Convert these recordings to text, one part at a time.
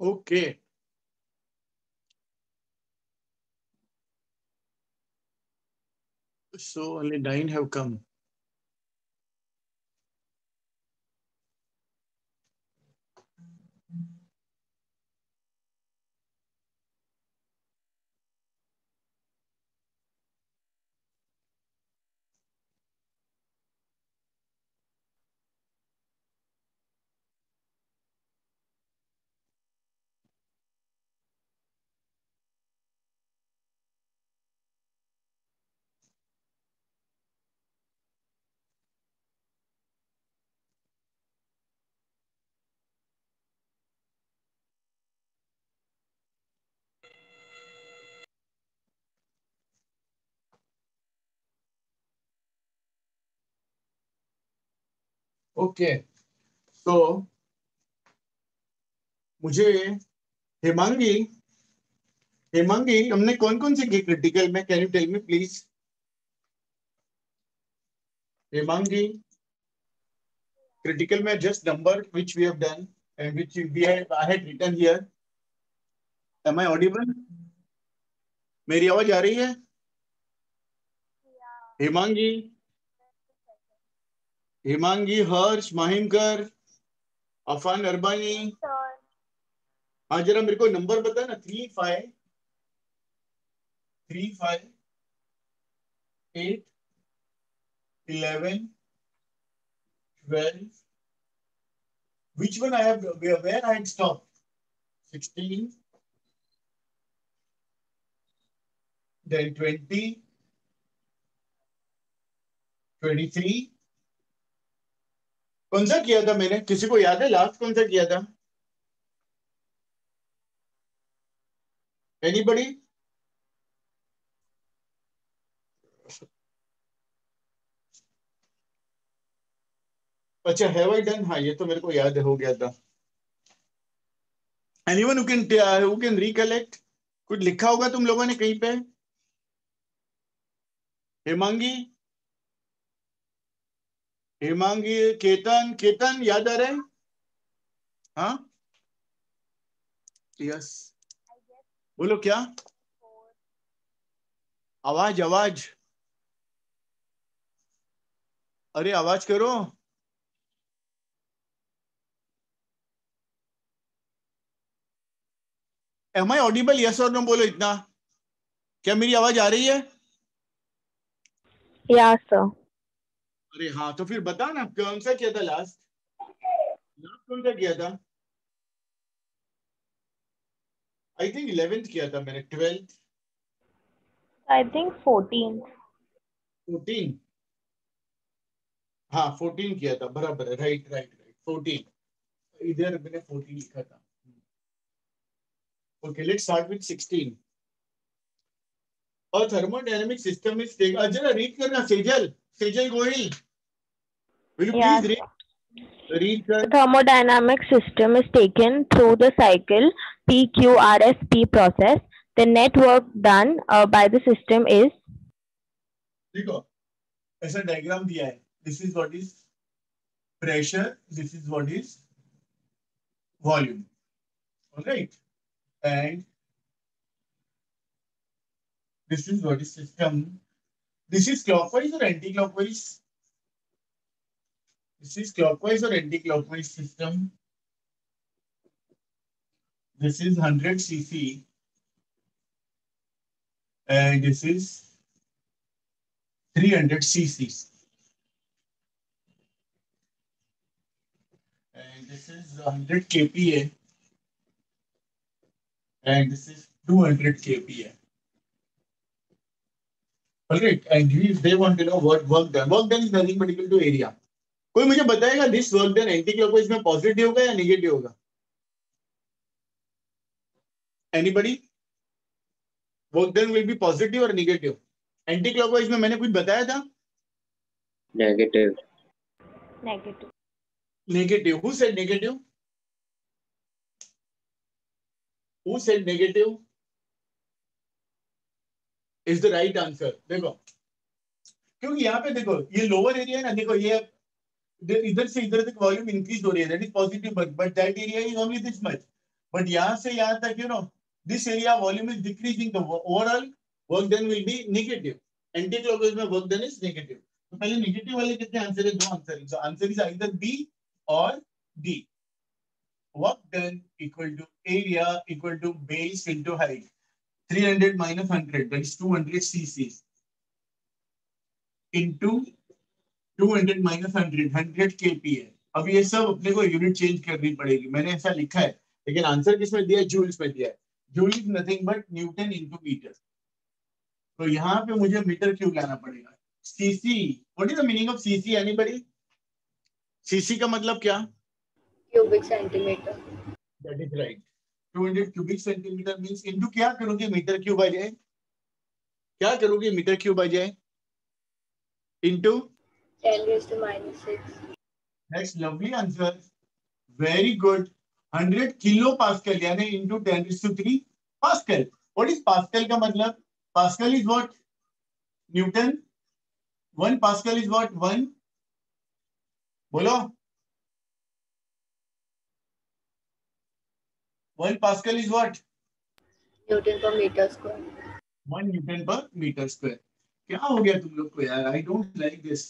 Okay. So only nine have come. Okay. तो मुझे हेमांगी हेमांगी हमने कौन कौन से की क्रिटिकल में can you tell me please Hemangi critical में just number which we have done and which we have I had written here am I audible मेरी आवाज़ आ रही है? हेमांगी yeah. हिमांगी हर्ष माहिमकर अफान अरबानी हाँ जरा मेरे को नंबर बता ना three five three five eight eleven twelve which one I have where, where I had stopped 16 then 20 23 कौन सा किया था मैंने? किसी को याद है? लास्ट कौन सा किया था? एनीबडी अच्छा हैव आई डन हाँ ये तो मेरे को याद हो गया था। Anyone who can who can recollect कुछ लिखा होगा तुम लोगों ने कहीं पे? हेमांगी? हेमांगी केतन केतन याद आ रहा है? हाँ? यस बोलो क्या? आवाज़ आवाज़। अरे, आवाज़ करो। एम आई ऑडिबल यस और नो बोलो इतना। क्या मेरी आवाज़ आ रही है? या सर अरे हाँ तो फिर बता ना कौन सा किया था लास्ट लास्ट कौन सा किया था? आई थिंक इलेवेंथ किया था मैंने twelfth I think fourteen fourteen हाँ फोर्टीन किया था बराबर है राइट राइट राइट फोर्टीन इधर मैंने फोर्टीन लिखा था। Okay let's start with sixteen और थर्मोडायनेमिक सिस्टम इज़ जरा रीड करना Sejal Sejal Gohil will you Yeah, please read read The thermodynamic system is taken through the cycle PQRSP process. The net work done uh, by the system is देखो ऐसा diagram दिया है this is what is pressure this is what is volume alright and this is what is system This is clockwise or anti-clockwise? This is clockwise or anti-clockwise system. This is 100 cc. And this is 300 cc. And this is 100 kPa. And this is 200 kPa. Alright, and we, they want to know what work done. Work done is nothing but equal to area. कोई मुझे बताएगा this work done anti clockwise में positive होगा या negative होगा anybody work done will be positive और negative anti clockwise में मैंने कुछ बताया था Negative. negative. negative who said negative who said negative is the right answer. देखो, क्योंकि यहाँ पे देखो, ये लोअर एरिया है ना, देखो ये इधर से इधर तक वॉल्यूम इंक्रीज हो रही है that is positive but area is only this much यहाँ से तक you know this area volume is the B is answer दो आंसर आंसर इज़ और D work done equal to area equal to base height 300 minus 100 that is 200 cc into 200 minus 100 100 kPa अब ये सब अपने को यूनिट चेंज करनी पड़ेगी। मैंने ऐसा लिखा है लेकिन आंसर किसमें दिया है? जूल्स में दिया है। Joule is nothing but newton into metre तो यहाँ पे मुझे मीटर क्यूब लाना पड़ेगा? CC what is the meaning of CC anybody CC का मतलब क्या? Cubic centimeter. That is right 200 cubic centimeter means into क्या करोगे मीटर क्यूब आ जाए क्या करोगे मीटर क्यूब आ जाए into 10 raised to minus 6. That's lovely answer. Very good. 100 kilo pascal यानी into 10 raised to 3 pascal. What is pascal का मतलब? Pascal is what? Newton. One Pascal is what? One. बोलो. One Pascal is what? Newton per meter square. One Newton per meter square. क्या हो गया तुम लोग को यार? आई डोंट लाइक दिस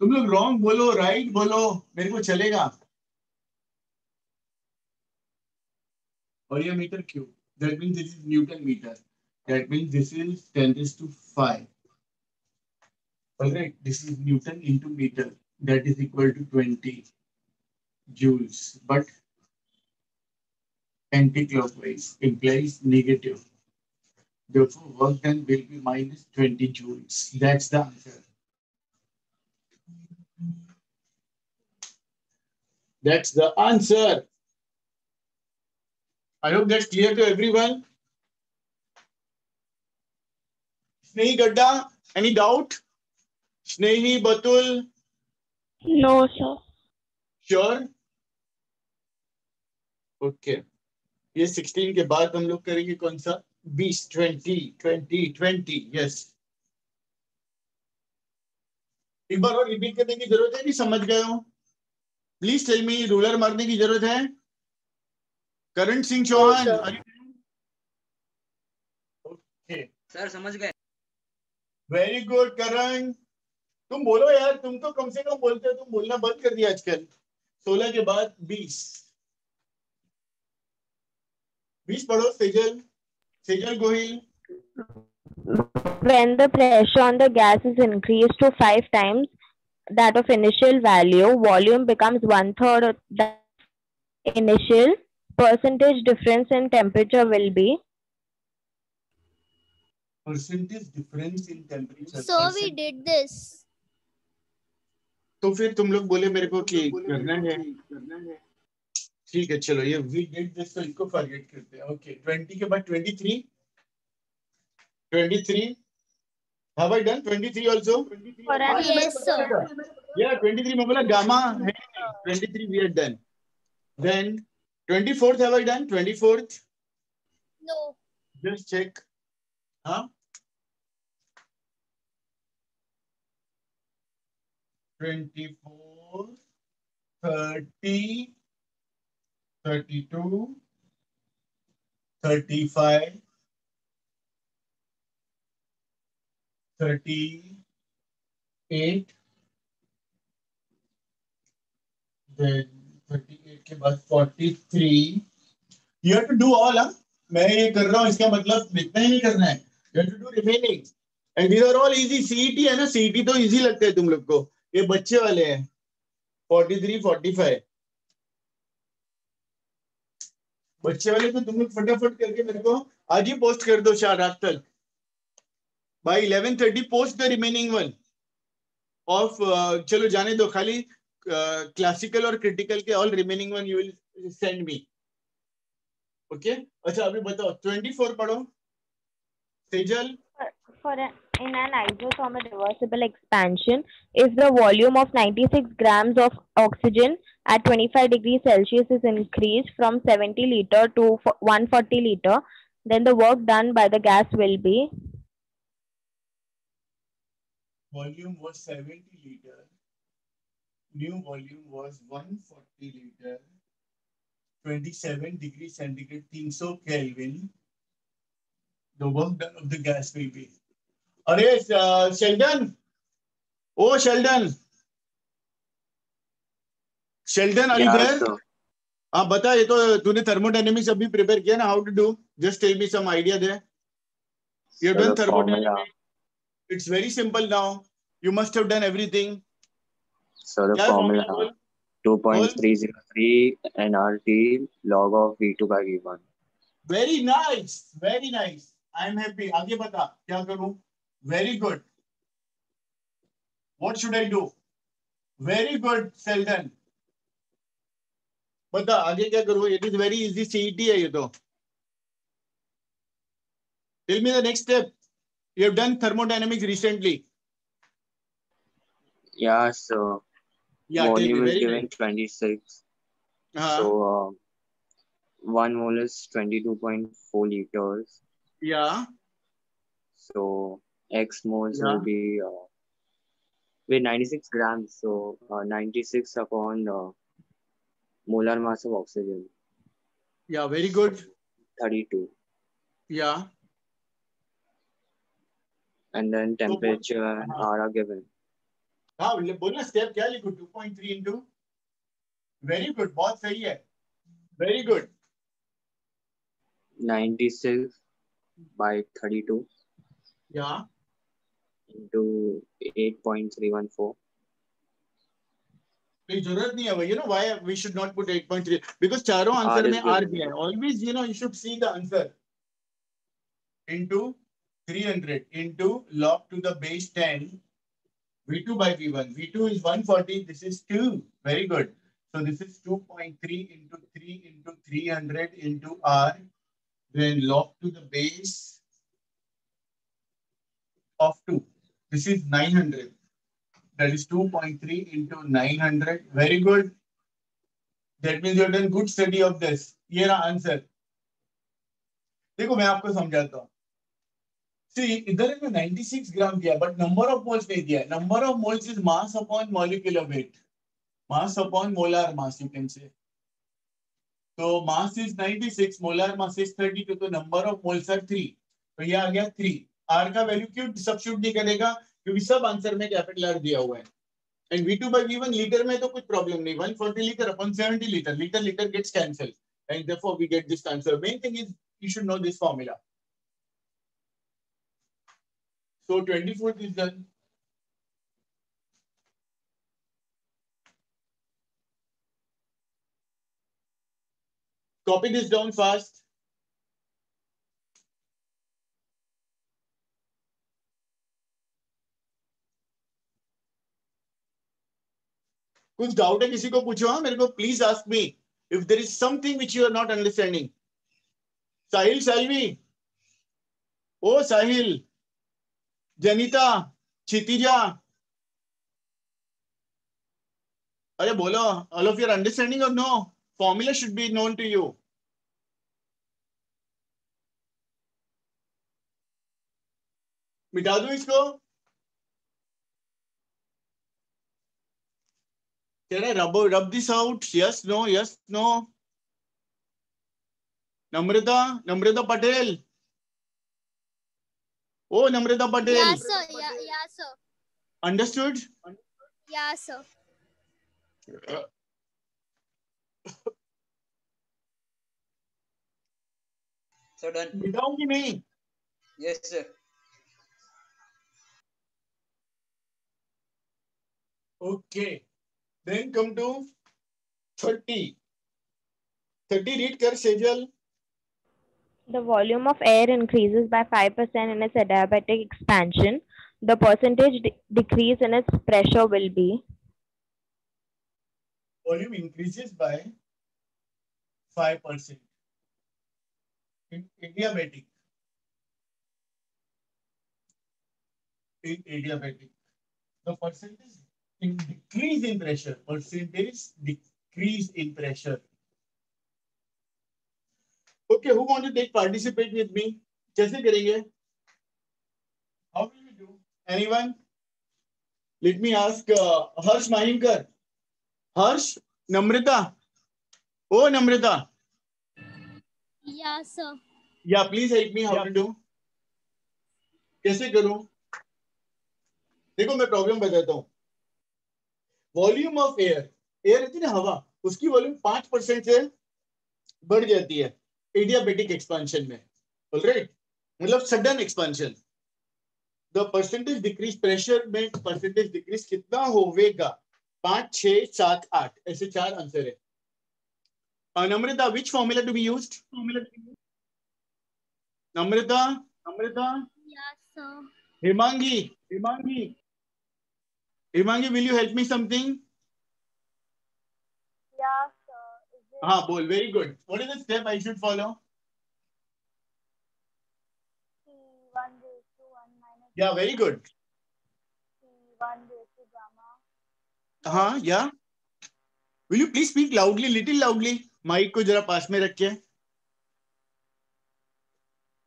तुम लोग रॉन्ग बोलो राइट right बोलो मेरे को चलेगा। और ये मीटर क्यों? That mean this is newton metre that mean this is ten to five right this is newton into metre that is equal to twenty joules but anti-clockwise implies negative therefore work done will be minus 20 joules that's the answer That's the answer. I hope that's clear to everyone. Snehi Gadda, any doubt? Snehi Batul, No, sir. sure? Okay. ये 16 के बाद हम लोग करेंगे कौन सा? 20 20 20 20 yes एक बार और रिपीट करने की ज़रूरत है? नहीं समझ गए हो? प्लीज़ टेल मी रूलर मारने की ज़रूरत है? करण सिंह चौहान Okay. सर समझ गए। Very good Karan. तुम बोलो यार तुम तो कम से कम बोलते हो तुम बोलना बंद कर दिया आजकल। सोलह के बाद बीस। बीस पढ़ो Sejal Sejal Gohil When the pressure on the gas is increased to five times that of initial value, volume becomes one third of the initial. Percentage difference in temperature will be percentage difference in temperature So we did this. तो फिर तुम लोग बोले मेरे को कि करना है ठीक है चलो ये वी डिड दिस तो इसको फॉरगेट करते हैं। ओके 20 के बाद twenty three twenty three done 23 also for R yes twenty three में बोला गामा है 23 we are done then 24th have I done twenty fourth just check हा twenty four thirty thirty-two, thirty-five, thirty-eight, then thirty-eight के बाद forty-three. You have to do all? मैं ये कर रहा हूँ इसका मतलब इतना ही नहीं करना है You have to do remaining. And these are all easy. CET है ना CET तो easy लगते हैं तुम लोग को ये बच्चे वाले हैं 43, 45. बच्चे वाले तो तुम लोग फटाफट करके मेरे को आज ही पोस्ट कर दो शाह रात तक। By 11:30 post the remaining one of चलो जाने दो खाली क्लासिकल uh, और क्रिटिकल के all remaining one you will send me okay अच्छा अभी बताओ 24 पढ़ो। Sejal for a, in an isothermal reversible expansion, if the volume of 96 grams of oxygen at 25 degrees Celsius is increased from 70 liter to fo- 140 liter, then the work done by the gas will be volume was 70 liter. New volume was 140 liter. 27 degrees centigrade 300 kelvin the work done of the gas will be अरे Sheldon O Sheldon Sheldon are you there. हाँ बता ये तो तूने thermodynamics अभी prepare किया ना how to do just tell me some idea there you done thermodynamics it's very simple now you must have done everything so the क्या formula formula 2.303 nRT log of V2 by V1. Very nice very nice I am happy आगे बता क्या करूँ? Very good what should I do very good बता आगे क्या करूं it is very easy CET है ये तो tell me the next step you have done thermodynamics recently Yeah, so या tell me volume is very given 26. हां So uh, one mole is 22.4 liters. या So X moles Yeah. will be uh, with 96 grams. So uh, 96 upon uh, molar mass of oxygen, yeah very good 32. Yeah And then temperature and Uh-huh. R are given. हाँ बोलना step क्या लिखूं 2.3 into very good बहुत सही है very good 96 by 32 या into 8.314. कोई ज़रूरत नहीं है भाई you know why we should not put 8.3 because चारों आंसर में आर. दिया है always you know you should see the answer into 300 into log to the base 10 v2 by v1 v2 is 140 this is 2 very good so this is 2.3 into 3 into 300 into r then log to the base of 2 this is 900 that is 2.3 into 900 very good. That means you have done good study of this. ये रहा answer देखो मैं आपको समझाता हूँ। See, इधर में 96 gram दिया बट नंबर ऑफ़ मोल्स नहीं दिया number of moles is mass upon molecular weight mass upon molar mass you can say तो mass is 96 molar mass is 32 तो नंबर ऑफ़ मोल्स आर 3 तो ये आ गया 3 आर का वैल्यू क्यों सब्स्टिट्यूट नहीं करेगा? क्योंकि सब आंसर में कैपिटल आर दिया हुआ है। And V2 by V1 litre में तो कुछ प्रॉब्लम नहीं। 140 litre upon 70 litre litre litre gets cancel and therefore we get this answer main thing is you should know this formula. So 24th is done. Copy this down fast. कुछ doubt है, किसी को पूछो हाँ मेरे को please ask me if there is something which you are not understanding Sahil, Salvi. ओ, साहिल। जनिता, क्षितिजा। अरे, बोलो ऑल ऑफ़ योर अंडरस्टैंडिंग और no formula should be known to you मिटा दू इसको? Can I rub, rub this out? Yes, no, yes, no. Namrata, Namrata Patel. Oh, Namrata Patel. Yeah, sir. Yeah, yeah, sir. Understood? Yeah, sir. So done. मिटाऊँगी नहीं Yes, sir. Okay. Then come to 30. 30 read कर Sejal The volume of air increases by 5% in its adiabatic expansion. The percentage de- decrease in its pressure will be. volume increases by 5%. In adiabatic. In adiabatic. The percentage in decrease in pressure. Percentage decrease in pressure. Okay, who want to take participate with me? कैसे करेंगे? How will we do? Anyone? Let me ask uh, Harsh Mahinkar. Harsh Namrata O Namrata Yeah, sir. Yeah please help me how to do कैसे करूँ देखो मैं problem बताता हूँ volume of air air रहती है ना हवा। उसकी वॉल्यूम पाँच परसेंट से बढ़ जाती है एडियाबेटिक एक्सपेंशन में। ऑलराइट मतलब sudden expansion the percentage decrease pressure में परसेंटेज डिक्रीज कितना होवेगा? पाँच छह सात आठ। ऐसे चार आंसर है। Namrata which formula to be used formula Namrata Namrata Himangi Himangi Himangi will you help me something हाँ बोल very good what is the step I should follow P1 raised to 1 minus yeah very good P1 raised to gamma? हाँ yeah will you please speak loudly little loudly mike को जरा पास में रखिए.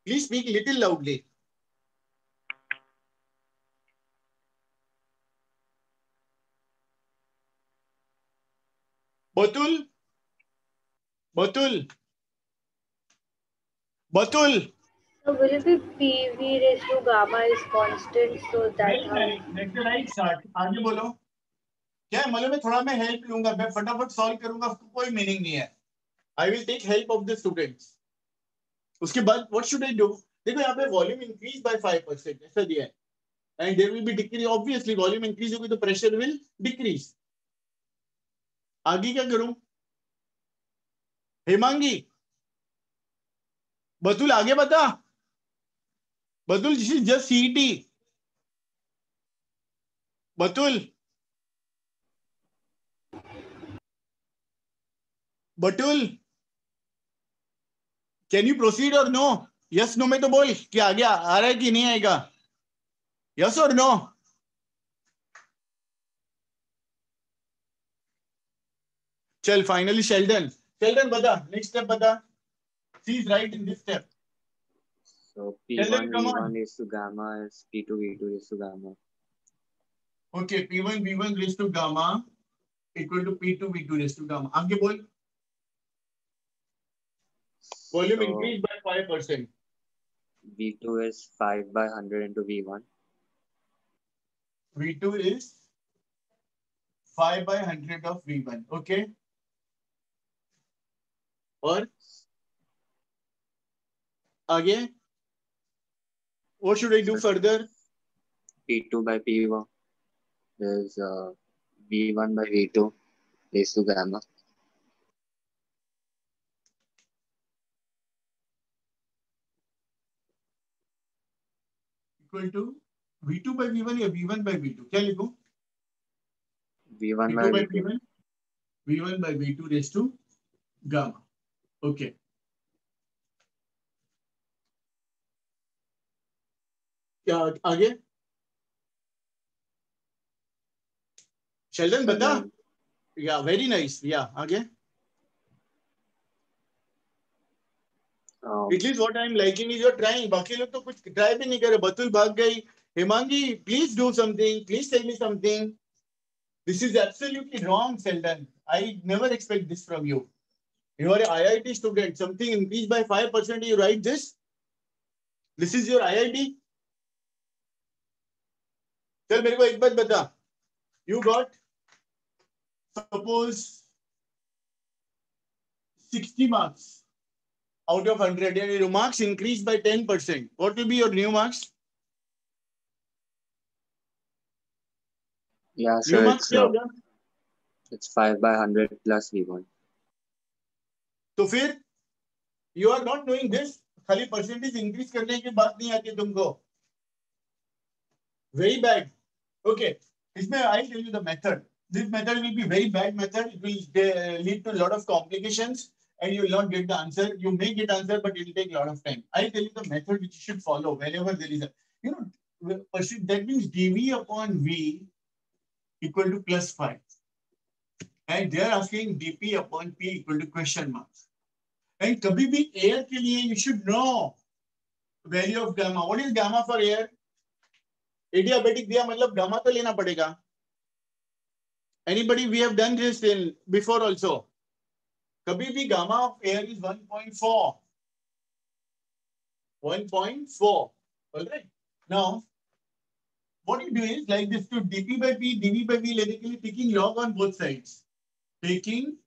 Please speak little loudly Batul Batul Batul So will it be PV raised to gamma is constant, so that how right आगे बोलो। क्या है? थोड़ा मैं हेल्प लूँगा मैं फटाफट सॉल्व करूँगा उसको कोई मीनिंग नहीं है। I will take help of the students उसके बाद व्हाट शुड आई डू देखो यहाँ पे वॉल्यूम इंक्रीज बाय 5% ऐसा दिया है। And there will be decrease obviously volume increase होगी तो प्रेशर विल डिक्रीज आगे क्या करूँ? हेमांगी। बतुल, आगे बता। Batul just CET Batul. Batul can you proceed और नो यस नो में तो बोल कि आगे आ रहा है कि नहीं आएगा? यस और नो चल फाइनली शेल्डन शेल्डन बता नेक्स्ट स्टेप बता C is right in this step So Tell them, P1 come on. V1 raised to gamma is P2 V2 raised to gamma. Okay p1 v1 raised to gamma equal to p2 v2 raised to gamma आगे बोल volume So increase by 5% V2 is 5 by 100 into V1. V2 is 5 by 100 of V1. Okay. और आगे what should I do further? P2 by P1 is uh, V1 by V2 raised to gamma. Equal to V2 by V1 या V1 by V2? क्या लिखूं? V1 by V2 by V2. V1. V1 by V2 raised to gamma. Okay. क्या आगे? Sheldon बता. Yeah, very nice. Yeah, आगे. At least what I'm liking is you're trying. बाकी लोग तो कुछ ट्राई भी नहीं करे बतुल भाग गई Himangi please do something please tell me something this is absolutely wrong Sheldon I never expect this from you You are a IIT student, something increased by 5%, you write this? This is your IIT? Tell me one thing. You got, suppose, 60 marks out of 100 and your marks increased by 10%. What will be your new marks? Yeah, so it's, uh, it's 5 by 100 plus V1. तो फिर you are not knowing this खाली percentage increase करने की बात नहीं आती तुमको। Very bad okay इसमें I tell you the method this method will be very bad method it will lead to lot of complications and you will not get the answer you may get answer but it will take lot of time I tell you the method which you should follow whenever there is a you know percent that means dv upon v equal to plus 5 and they are asking dp upon p equal to question marks and कभी भी air के लिए you should know value of gamma. What is gamma for air? Adiabatic दिया मतलब gamma तो लेना पड़ेगा. Anybody we have done this in before also. कभी भी gamma of air is 1.4. 1.4. All right. Now, what you do is like this to dp by p, dv by v, logically taking log on both sides. Taking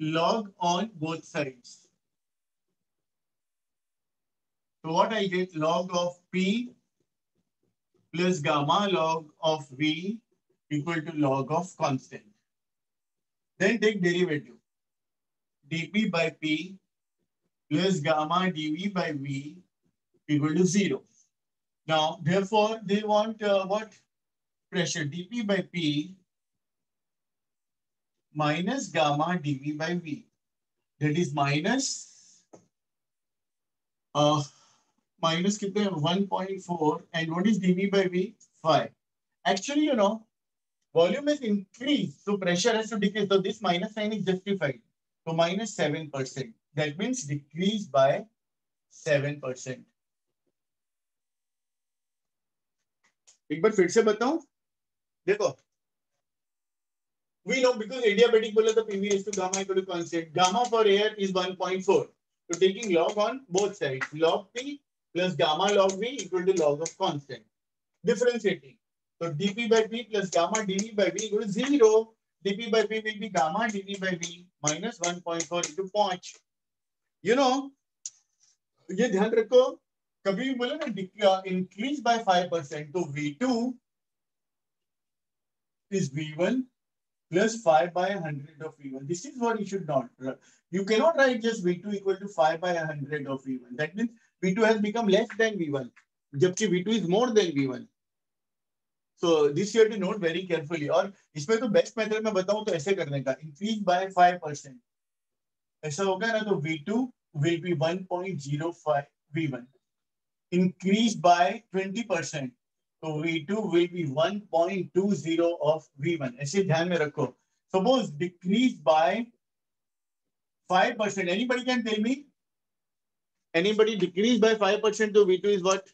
log on both sides. So what I get log of p plus gamma log of v equal to log of constant. Then take derivative. dp by p plus gamma dv by v equal to 0. Now, therefore, they want uh, what? Pressure dp by p minus gamma dv by v. That is minus uh, minus कितने 1.4 and what is dv by v? 5. Actually, you know, volume is increased, so pressure has to decrease. So this minus sign is justified. So minus 7%. That means decrease by 7%. एक बार फिर से बताऊँ देखो we know because adiabatic बोला तो pv is to gamma equal to constant gamma for air is 1.4 so taking log on both sides log p plus gamma log v equal to log of constant differentiating so dp by p plus gamma dv by v equal to 0 dp by p will be gamma dv by v minus 1.4 into 0 you know ये ध्यान रखो कभी भी बोले ना bye five percent तो V2 is V1 plus 5 by 100 of V1. This is what you should not. You cannot write just V2 equal to 5 by 100 of V1. That means V2 has become less than V1. जबकि V2 is more than V1. So this you have to note very carefully. और इसमें तो best method में बताऊँ तो ऐसे करने का इंक्रीज बाय 5 परसेंट ऐसा होगा ना तो V2 will be 1.05 V1. Increased by 20 So V2 will be 1.20 of V1. ऐसे ध्यान में रखो. Suppose decrease by 5%. Anybody can tell me? Anybody decrease by 5% to V2 is what?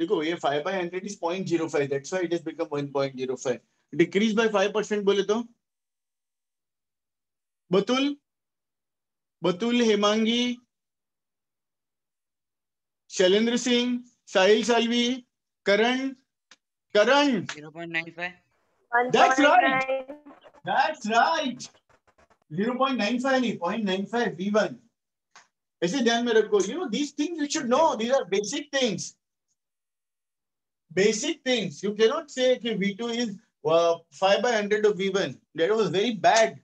देखो ये 5 by 100 is 0.05. That's why it has become 1.05. Decrease by 5% बोले तो? Batul Batul Hemangi Shailendra Singh Sahil Salvi Karan Karan 0.95. That's right. That's right. 0.95 नहीं 0.95 V1. ऐसे ध्यान में रखो you know these things you should know these are basic things basic things you cannot say कि V2 is uh, 5 by 100 of V1 that was very bad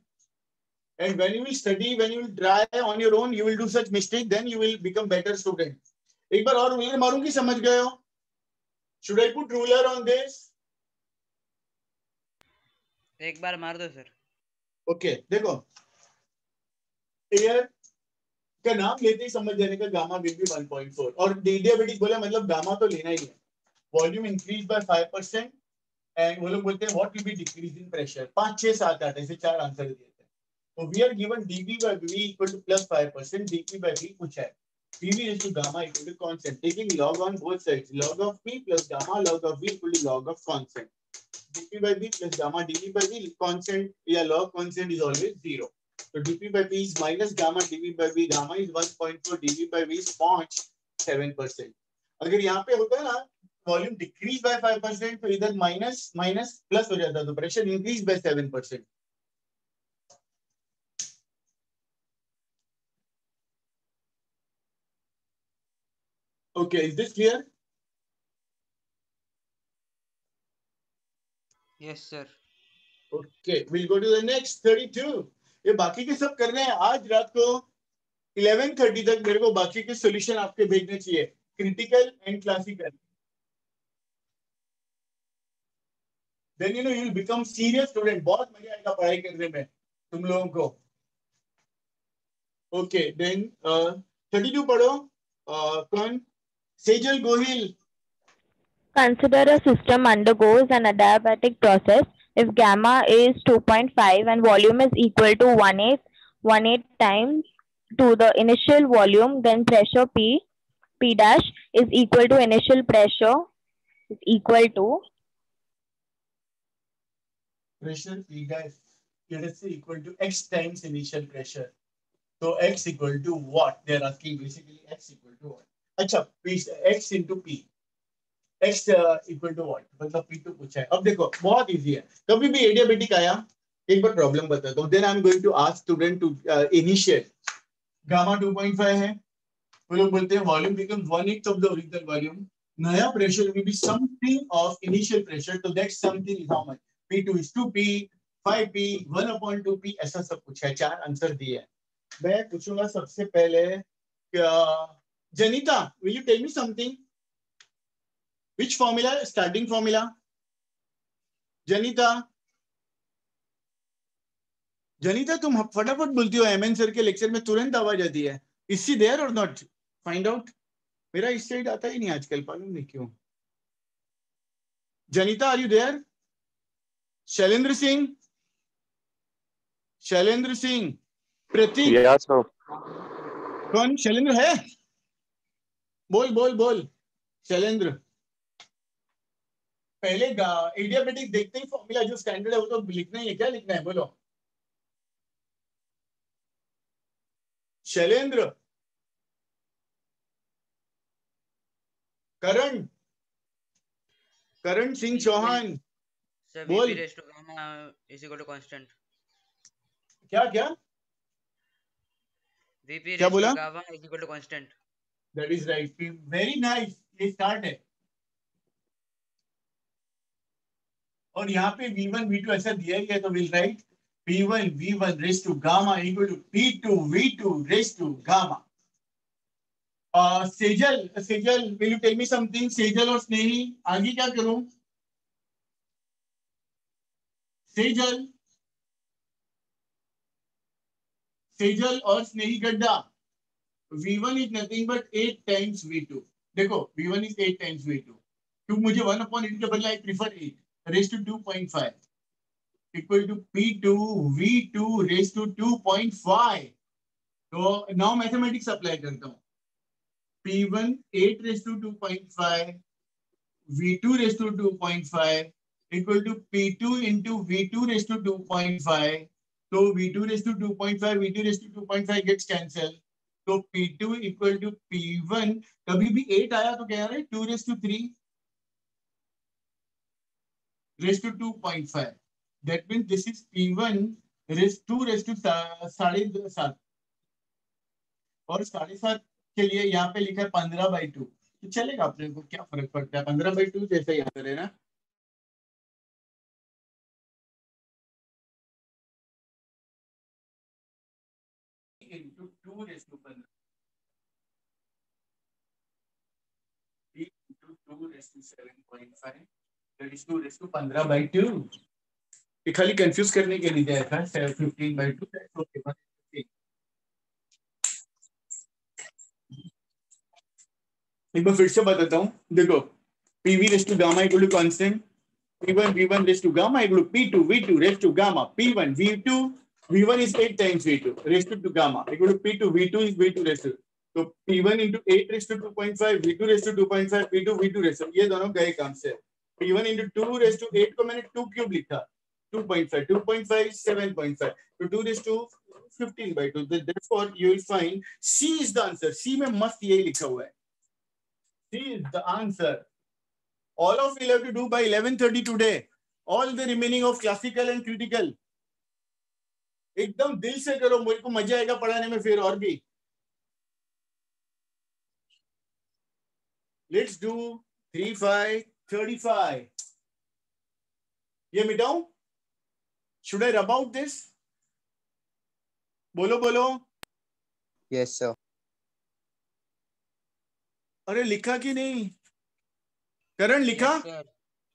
and when you will study when you will try on your own you will do such mistake then you will become better student एक बार और ruler मारूं कि समझ गए हो? Should I put ruler on this? एक बार मार दो सर। ओके देखो। एयर का नाम लेते ही समझ जाने का गामा विल बी 1.4 और डियाबेटिक बोला मतलब गामा तो लेना ही है। Volume increase by 5 percent and वो लोग बोलते हैं what will be decrease in pressure पाँच छह सात आठ ऐसे चार आंसर दिए थे। तो we are given dp by v equal to plus 5 percent dp by v कुछ है। Pv is to gamma equal to constant taking log on both sides log of p plus gamma log of v equal to log of constant dp by v plus gamma dv by v constant या log constant is always zero. So dp by v is minus gamma dv by v. Gamma is 1.4 dv by v is 0.7 percent. अगर यहाँ पे होता है ना volume decrease bye 5 percent तो इधर minus minus plus हो जाता तो pressure increase by 7 Okay, is this clear? Yes sir Okay, we'll go to the next 32. ये बाकी के सब करने हैं। आज रात को 11:30 तक मेरे को बाकी के सॉल्यूशन आपके भेजने चाहिए। Critical and classical then you know you will become serious student बहुत मज़ा आएगा पढ़ाई करने में तुम लोगों को। ओके देन 32 पढ़ो। Uh, कौन? Sejal Gohil. Consider a system undergoes an adiabatic process if gamma is 2.5 and volume is equal to 1 8, 1 8 times to the initial volume, then pressure P, P dash is equal to initial pressure is equal to pressure P dash let us say equal to x times initial pressure. So x equal to what? They are asking basically x equal to what? अच्छा x into p. X uh, equal to मतलब p तो पूछा है। अब देखो बहुत easy है। कभी भी एडियाबेटिक आया एक बार प्रॉब्लम बताता हूँ then I am going to ask student to initiate gamma 2.5 है। वो लोग बोलते हैं volume become one eight of the original volume नया pressure will be something of initial pressure तो that something is how much p2 is 2p 5p 1 upon 2p ऐसा सब कुछ है। चार आंसर दिए हैं। मैं पूछूँगा सबसे पहले क्या Janita will you tell me something which formula starting formula? Janita Janita तुम फटाफट बोलती हो एमएन सर के लेक्चर में तुरंत आवाज़ आती है। Is she there or not find out मेरा इस साइड आता ही नहीं आजकल मालूम नहीं क्यों? Janita are you there Shailendra Singh Shailendra Singh Prateek yes sir कौन? शैलेंद्र है? बोल बोल बोल। शैलेंद्र। पहले एडियाबेटिक देखते ही फॉर्मूला जो स्टैंडर्ड है वो तो लिखना ही है। क्या लिखना है? बोलो। शैलेंद्र। करण। करण सिंह चौहान। बोल। Constant. क्या क्या? क्या बोला? to gamma is equal to. That is right ये स्टार्ट है। और यहाँ पे v1 v2 ऐसा दिया ही है तो will write p1 v1 raise to gamma equal to p2 v2 raise to gamma Sejal Sejal will you tell me something Sejal और स्नेही आगे क्या करूँ? सेजल सेजल और स्नेही गड्ढा। V1 is nothing but 8 times v2 देखो v1 is 8 times v2 क्योंकि मुझे 1 upon 8 के बदले I prefer 8 raised to 2.5 equal to p2 v2 raised to 2.5 तो नाउ मैथमेटिक्स अप्लाई करता हूँ p1 8 raised to 2.5 v2 raised to 2.5 equal to p2 into v2 raised to 2.5 so v2 raised to 2.5 v2 raised to 2.5 gets cancelled तो P2 equal to P1 कभी भी eight आया तो क्या रहे two raise to three raise to 2.5 that means this is P1 raise 2 raise to साढ़े सात. और साढ़े सात के लिए यहाँ पे लिखा है पंद्रह बाई टू तो चलेगा अपने को, क्या फ़र्क पड़ता है? पंद्रह बाई टू जैसा ही आंसर है ना? Into 2 raised to 15. P ये खाली कंफ्यूज करने के लिए है एक बार फिर से बताता हूँ, देखो PV raise to gamma equal to constant P one V one raise to gamma equal P two V two raised to gamma P one V two V one is eight times V two raise to to gamma equal P two V two is V two raise to तो P1 into 8 raised to 2.5 V2 raised to 2.5 P2 V2 raised to ये दोनों गए काम से P1 into 2 raised to 8 को मैंने 2 cube लिखा 2.5 2.5 7.5 तो 2 raised to 15 by 2 therefore you will find C is the answer C में मस्त यही लिखा हुआ है C is the answer all of you have to do by 11:30 today all the remaining of classical and critical एकदम दिल से करो मेरे को मज़ा आएगा पढ़ाने में फिर और भी let's do three five thirty five ये मिटाऊ should I rub out this बोलो बोलो। Yes, sir. अरे लिखा कि नहीं? करण लिखा?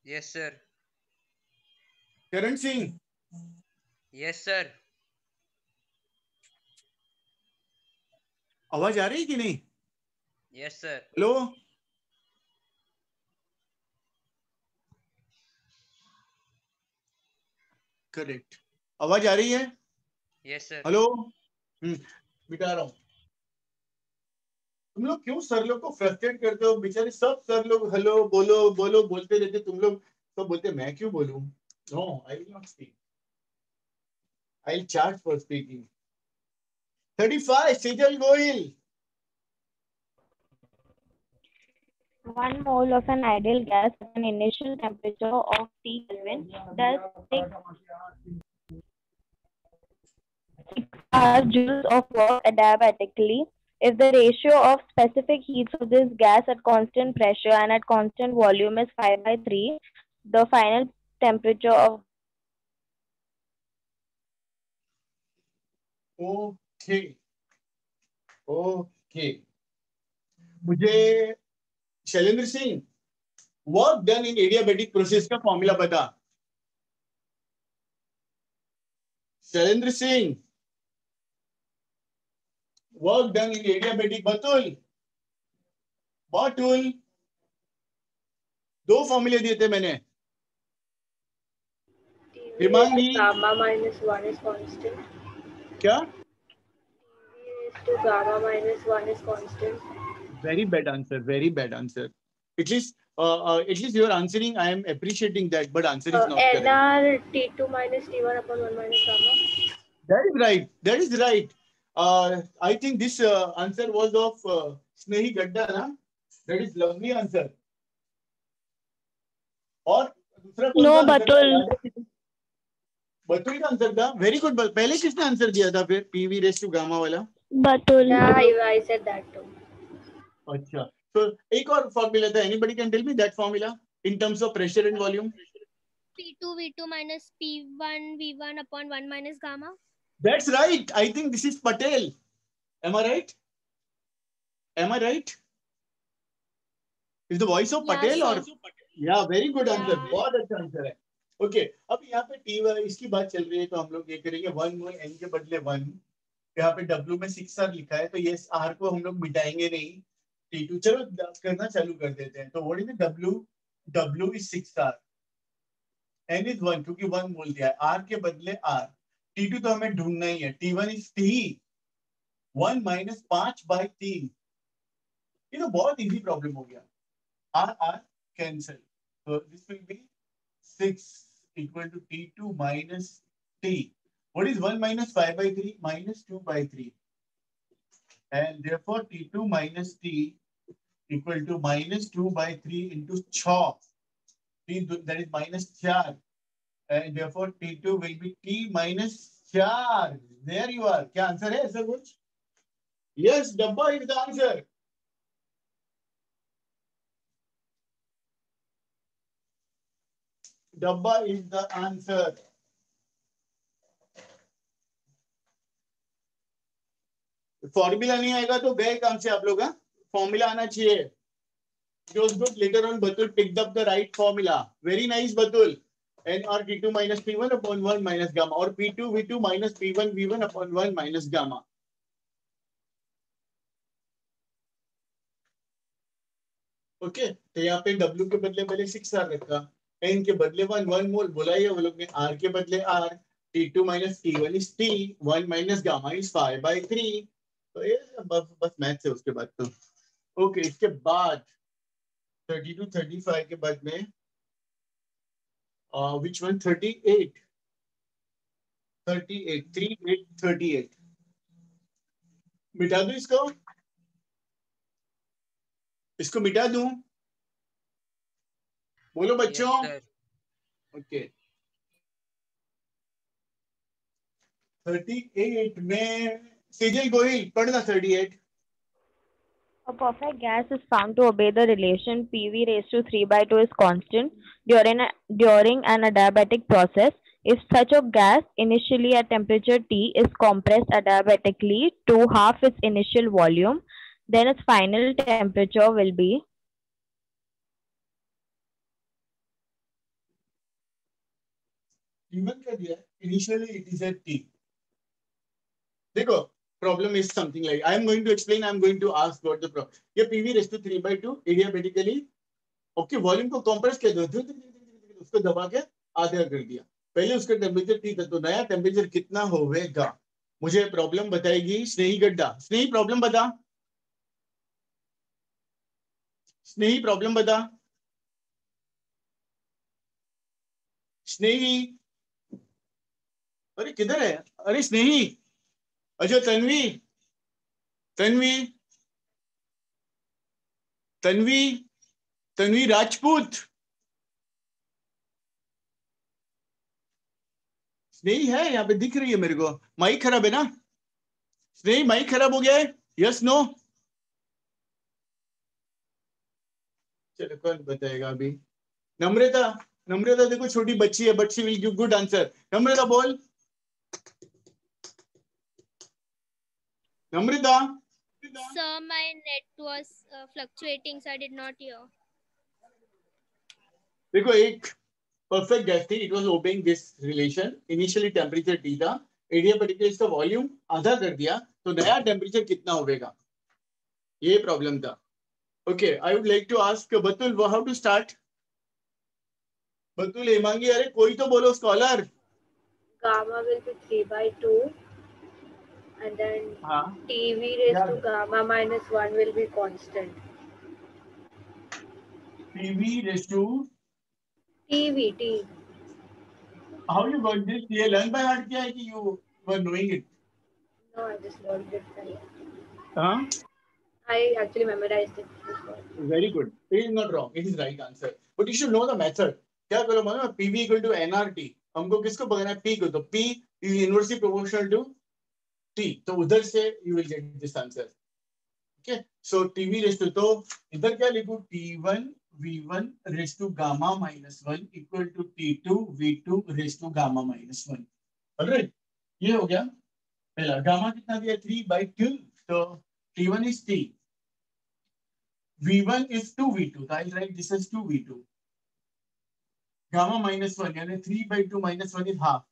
Yes sir Karan Singh. Yes, sir. आवाज़ आ रही है कि नहीं? Yes, sir. हेलो? करेक्ट आवाज़ आ रही है? यस सर हेलो बिटा रहा हूँ। तुम लोग क्यों सर लोग को फ्रस्ट्रेट करते हो? बेचारे सब सर लोग हेलो बोलो बोलो बोलते रहते तुम लोग तो बोलते मैं क्यों बोलू? No I will not speak I will charge for speaking 35 Sejal Goyal 1 mole of an ideal gas at an initial temperature of T Kelvin, does 6, 6 joules of work adiabatically. If the ratio of specific heats of this gas at constant pressure and at constant volume is 5 by 3, the final temperature of Okay. Okay. मुझे Shailendra Singh work done in adiabatic process का formula बता Shailendra Singh work done in adiabatic Batul Batul दो फॉर्मूले दिए थे मैंने TV Himangi. raised to gamma minus 1 is constant. क्या to gamma minus 1 is constant. very bad answer very bad answer at least uh, uh, at least you are answering i am appreciating that but answer is Uh, not correct NR T2 minus T1 upon 1 minus gamma. That is right. That is right. Uh, I think this uh, answer was of uh, Snehi Gadda, na? That is lovely answer. और दूसरा कौन No, सा answer Batul. था? बतुल का answer था very good पहले किसने answer दिया था फिर पीवी रेस टू गामा वाला Batul. Yeah, I, I said that too. अच्छा तो एक और फॉर्मूला था anybody can tell me that formula in terms of pressure and volume P2 V2 minus P1 V1 upon 1 minus gamma. That's right. I think this is Patel. Am I right? Am I right? Is the voice of Yeah, Patel or? Yeah, very good answer. बहुत अच्छा answer है. Okay, अब यहाँ पे T इसकी बात चल रही है तो हम लोग ये करेंगे वन मोल एन के बदले वन यहाँ पे डब्ल्यू में सिक्स आर लिखा है तो ये आर को हम लोग मिटाएँगे नहीं टी टू चलो करना चालू कर देते हैं। तो what is W W is six R N is one क्योंकि वन मोल दिया है। आर के बदले आर टी टू तो हमें ढूंढना ही है। T one is T one minus पाँच बाई तीन। ये तो बहुत इजी प्रॉब्लम हो गया। R R cancel so this will be 6 equal to t2 minus t what is 1 minus 5 by 3 minus 2 by 3 And therefore, T2 minus T equal to minus 2 by 3 into 6. T, that is minus 4. And therefore, T2 will be T minus 4. There you are. Kya answer hai, sir? Kuch? Yes, Dabba is the answer. Dabba is the answer. Formula नहीं आएगा तो गए काम से आप लोग हाँ? का फॉर्मूला आना चाहिए। Later on Batul up the right formula very nice Batul N R T two minus P one upon one minus gamma और P two V two minus P one V one upon one minus gamma okay तो यहाँ पे W के बदले पहले six R रखा। N के बदले वन वन मोल बोला ही है लोग ने। R के बदले R T2 minus T1 is T1 minus gamma is 5 by तो ये बस बस मैथ है उसके बाद तो। ओके इसके बाद 32 35 के बाद में uh, which one? 38 38 38 38 मिटा दूँ इसको? इसको मिटा दूँ? बोलो बच्चों. ओके एट में सीजल गोहिल पढ़ना 38 A perfect gas is found to obey the relation PV raised to 3 by 2 is constant during, a, during an adiabatic process. If such a gas initially at temperature T is compressed adiabatically to half its initial volume, then its final temperature will be T1 क्या दिया initially it is at T देखो problem is something like I am going to explain I am going to ask what the problem ये PV raise to 3 by 2 adiabatically okay volume को धुर, धुर, उसको दबा के आधा कर दिया। पहले उसका टेम्परेचर टी था तो नया टेम्परेचर कितना होगा मुझे प्रॉब्लम बताएगी स्नेही गड्ढा। स्नेही प्रॉब्लम बता। स्नेही प्रॉब्लम बता। स्नेही। अरे किधर है? अरे स्नेही। अच्छा तन्वी। तन्वी। तन्वी। तन्वी राजपूत। स्नेही है, यहाँ पे दिख रही है मेरे को। माइक खराब है ना? स्नेही, माइक खराब हो गया है? यस नो चलो, कौन बताएगा अभी? नम्रता। नम्रता देखो, छोटी बच्ची है but she will give good answer Namrata बोल। Namrata Sir, my net was uh, fluctuating, so I did not hear. देखो एक परफेक्ट गैस थी. It was obeying this relation initially temperature T था. एरिया पर्टिकुलर इसका volume आधा कर दिया तो नया टेम्परेचर कितना होगा? ये प्रॉब्लम था. Okay I would like to ask Batul how to start Batul Hemangi अरे कोई तो बोलो scholar Gamma will be 3 by 2. And then हाँ TV raised Yeah. to gamma minus 1 will be constant. TV raise to TV, T. How you got this ये learn by heart किया है कि you were knowing it No, I just learned it. हाँ I actually memorized it before. Very good. It is not wrong. It is right answer. But you should know the method. क्या करो मालूम है PV equal to NRT. हमको किसको पकड़ना है P को तो P is inversely proportional to T. तो उधर से you will get this answer. Okay. So TV raised to तो इधर क्या लिखूं T1 V1 raised to gamma minus 1 equal to T2 V2 raised to gamma minus 1. Alright. ये हो गया पहला गामा कितना दिया 3 by 2 तो T1 is T. V1 is 2V2. So I'll write this as 2V2. Gamma minus 1, यानी 3 by 2 minus 1 is half.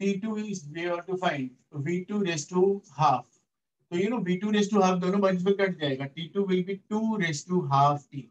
T2 is we have to find V2 raised to half. So you know V2 raised to half दोनों bunch में cut जाएगा. T2 will be 2 raised to half T.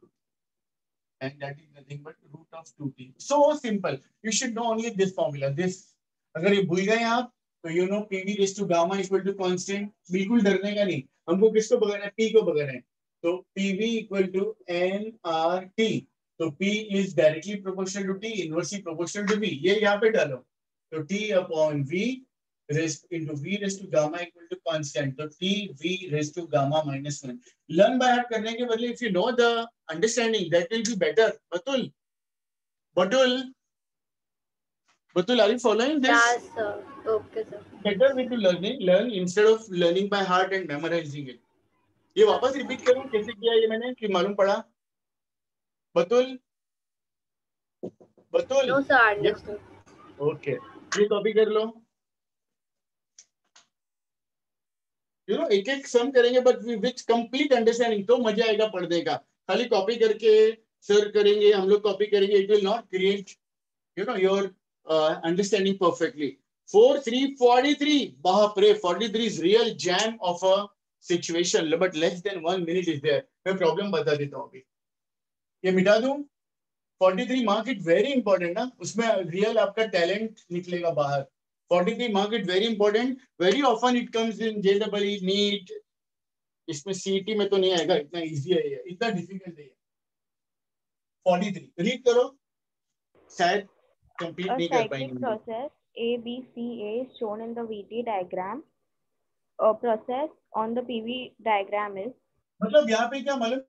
And that is nothing but root of 2T. So simple. You should know only this formula. This. अगर ये भूल गए आप तो you know PV raised to gamma equal to constant. बिल्कुल डरने का नहीं. हमको किसको पकड़ना है? P को पकड़ना है. तो PV equal to nRT. तो P is directly proportional to T, inversely proportional to V. ये यहाँ पे डालो. तो T upon V raised into V raised to gamma equal to constant. तो T V raised to gamma minus one. Learn by heart करने के बदले if you know the understanding that will be better. Batul. Batul. Batul, are you following this? Yes, sir. Okay, sir. better way to learning learn instead of learning by heart and memorizing it ये वापस repeat करूँ कैसे किया ये मैंने कि मालूम पड़ा बतुल बतुल sir. Understood. ओके ये कॉपी कर लो। यू नो एक एक सम करेंगे बट विच कंप्लीट अंडरस्टैंडिंग तो मज़ा आएगा पढ़ने का। खाली कॉपी करके सर करेंगे, हम लोग कॉपी करेंगे it will not create you know your understanding perfectly four three forty three बाप रे forty three is real jam of a situation but less than one minute is there मैं problem बता देता हूँ अभी। ये मिटा दूँ? 43 मार्क इट वेरी इंपॉर्टेंट ना उसमें रियल आपका टैलेंट निकलेगा बाहर। 43 mark it very important very often it comes in J double E NEET इसमें सीटी में तो नहीं आएगा इतना इजी है ये इतना डिफ़िकल्ट है ये। 43 रीड करो शायद कंप्लीट नहीं कर पाएँगे B, C, A is shown in the VT diagram. A process on the PV diagram is मतलब यहाँ पे क्या मालूम